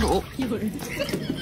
有 有人。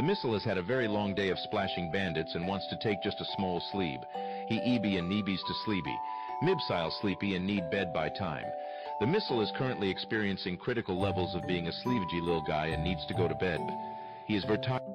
The missile has had a very long day of splashing bandits and wants to take just a small sleep. He Eeby and Neebies to Sleepy. Mibsile sleepy and need bed by time. The missile is currently experiencing critical levels of being a sleevey little guy and needs to go to bed. He is retired.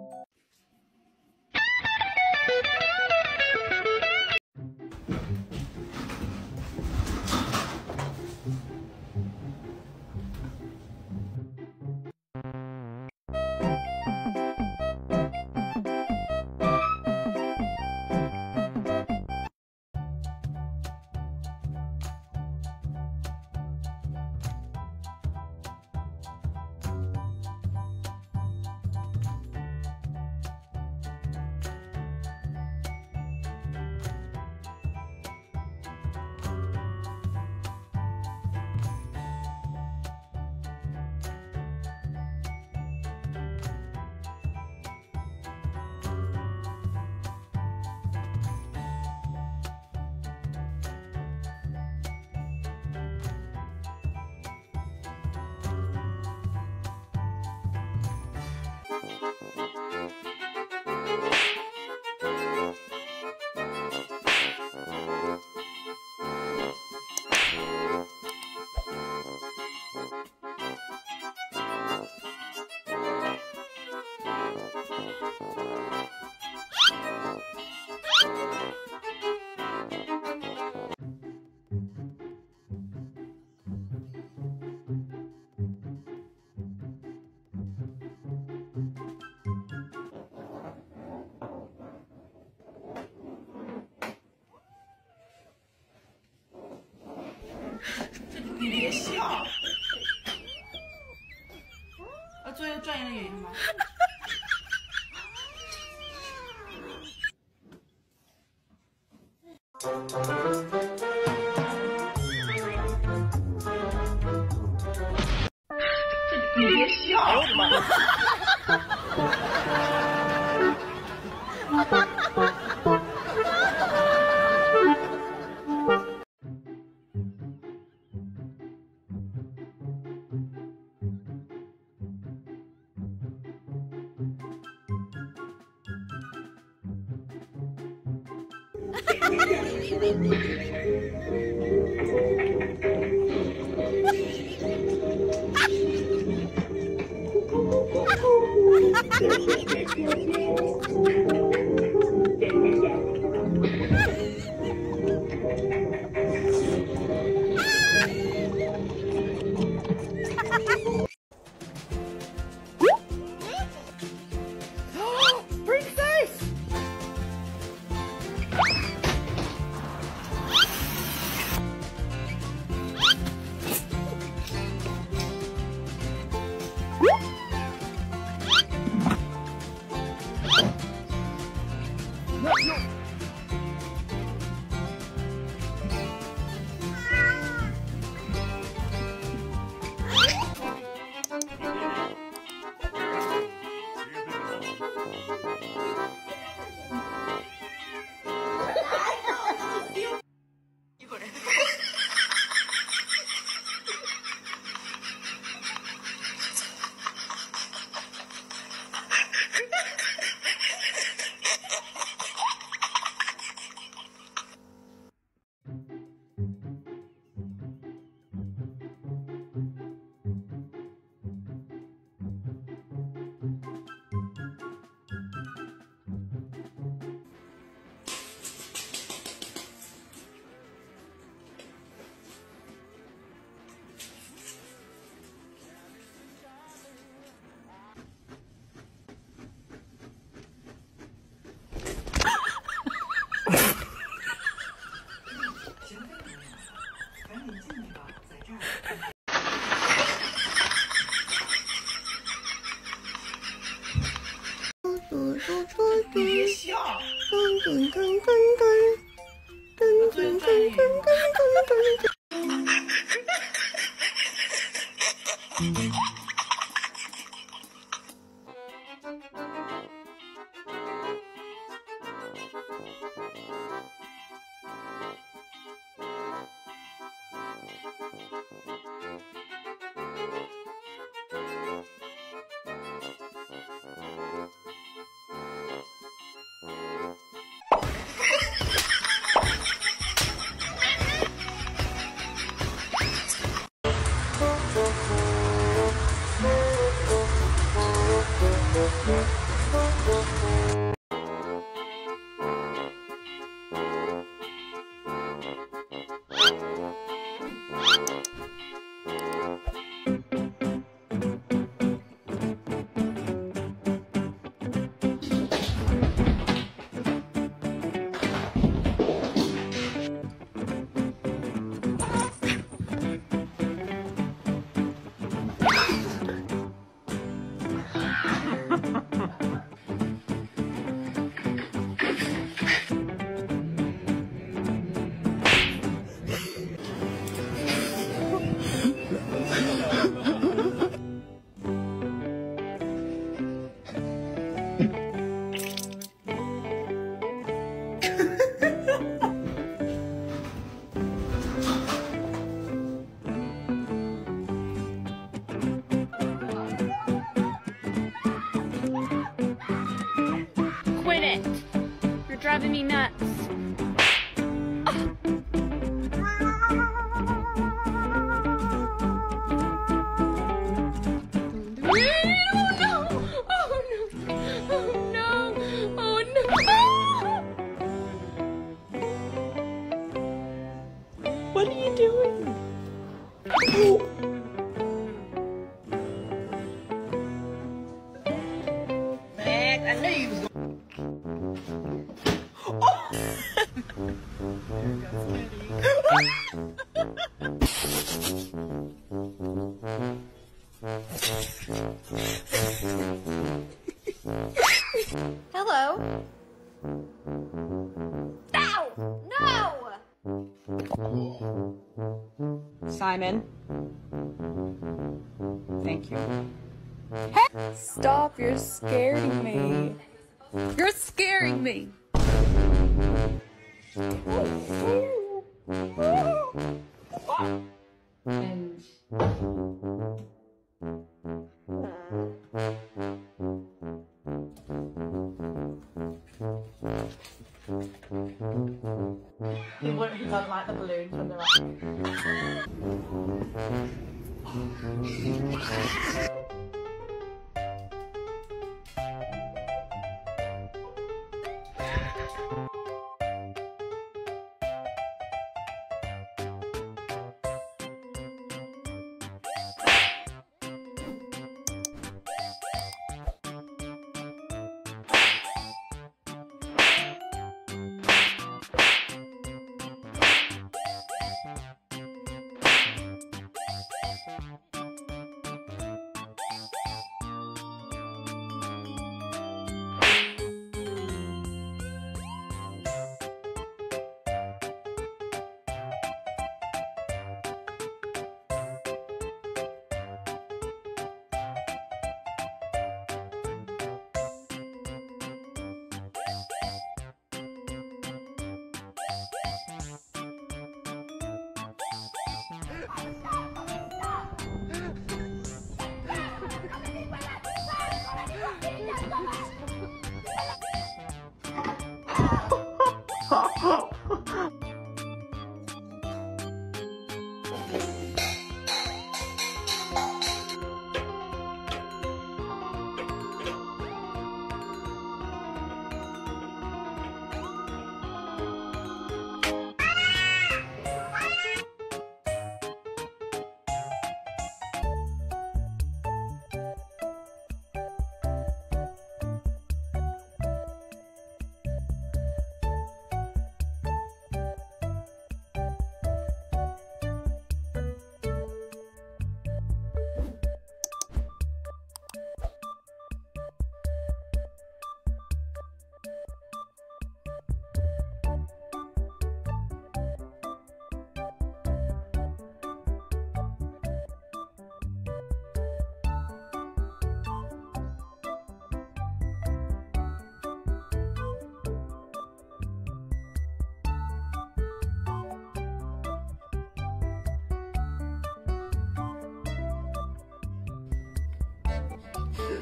你别笑！我的妈！よし! Mm-hmm. chime in? Thank you. Hey! Stop, you're scaring me. You're scaring me. And he, wouldn't he doesn't like the balloons when they're.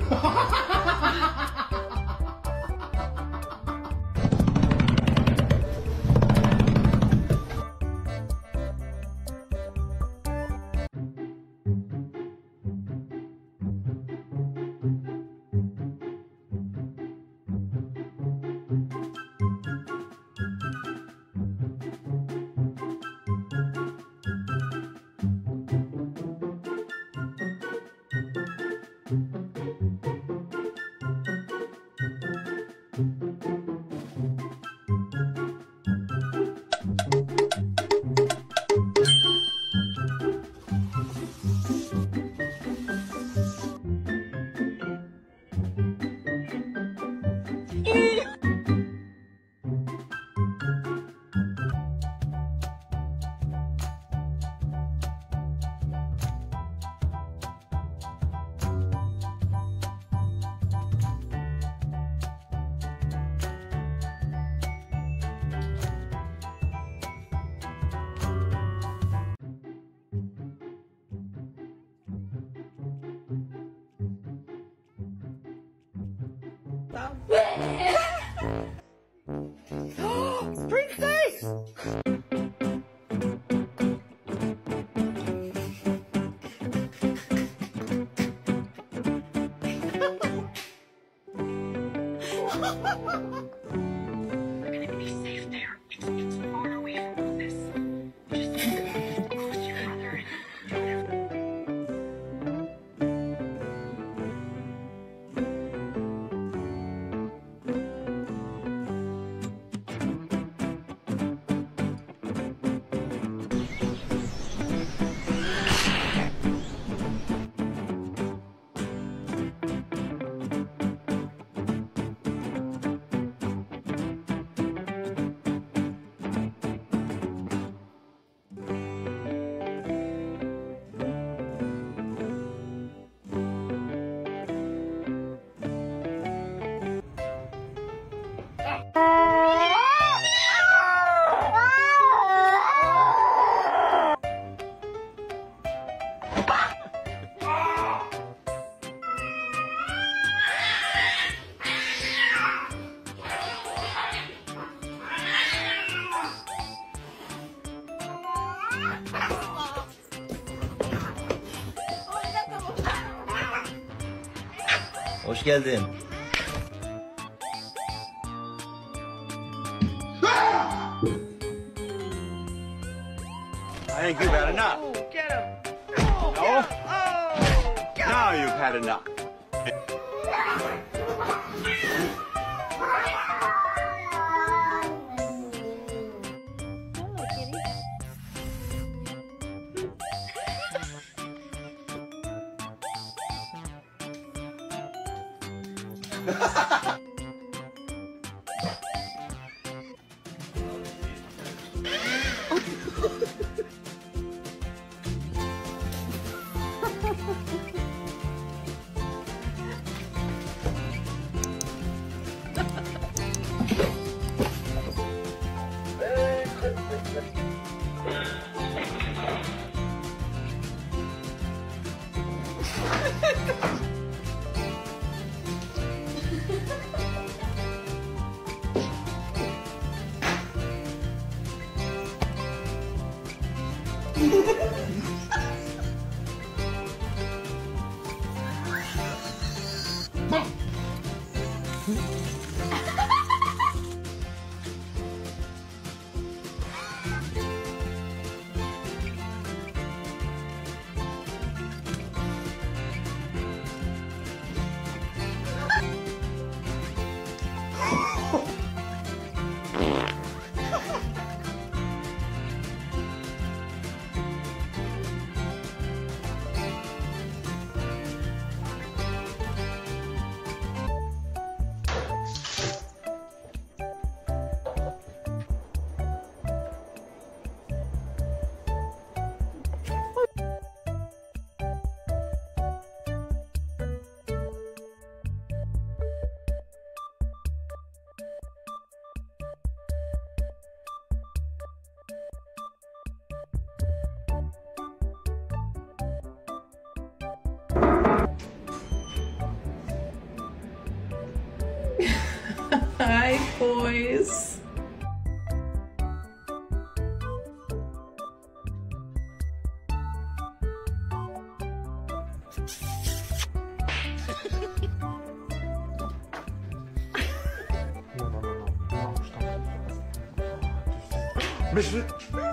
Ha ha ha! Princess! Hoş geldin. I think you've had enough. Get him. No? Now you've had enough. 嗯 depois. Mas...